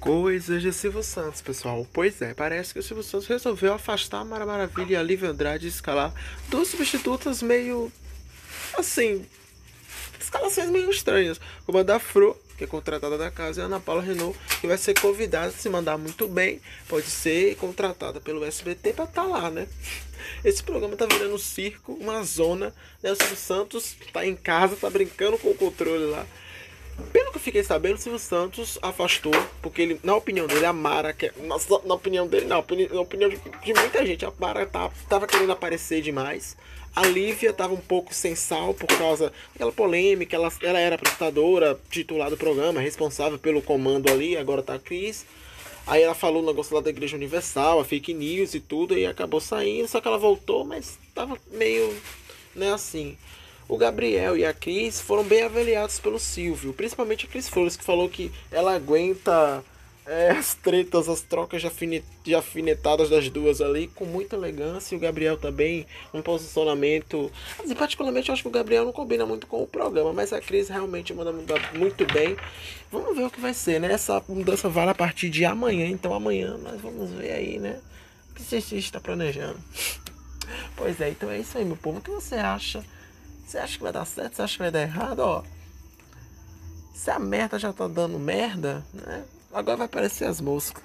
Coisas de Silvio Santos, pessoal. Pois é, parece que o Silvio Santos resolveu afastar a Mara Maravilha e a Lívia Andrade e escalar duas substitutas meio. assim. escalações meio estranhas. Como a da Fro, que é contratada da casa, e a Ana Paula Renault, que vai ser convidada, se mandar muito bem, pode ser contratada pelo SBT para estar tá lá, né? Esse programa tá virando um circo, uma zona, né? O Silvio Santos tá em casa, tá brincando com o controle lá. Pelo que eu fiquei sabendo, o Silvio Santos afastou, porque ele, na opinião dele, a Mara, que, é, na, na opinião dele, não, na opinião de, de, muita gente, a Mara tá, tava querendo aparecer demais. A Lívia tava um pouco sem sal por causa daquela polêmica, ela, ela era apresentadora, titular do programa, responsável pelo comando ali, agora tá a Cris. Aí ela falou o negócio lá da Igreja Universal, a fake news e tudo, e acabou saindo, só que ela voltou, mas tava meio, né, assim. O Gabriel e a Cris foram bem avaliados pelo Silvio, principalmente a Cris Flores, que falou que ela aguenta é, as tretas, as trocas de, afine, de afinetadas das duas ali com muita elegância. E o Gabriel também, um posicionamento. Assim, particularmente, eu acho que o Gabriel não combina muito com o programa, mas a Cris realmente manda muito bem. Vamos ver o que vai ser, né? Essa mudança vale a partir de amanhã, então amanhã nós vamos ver aí, né? O que você está planejando. Pois é, então é isso aí, meu povo. O que você acha? Você acha que vai dar certo? Você acha que vai dar errado? Ó, se a merda já tá dando merda, né? Agora vai aparecer as moscas.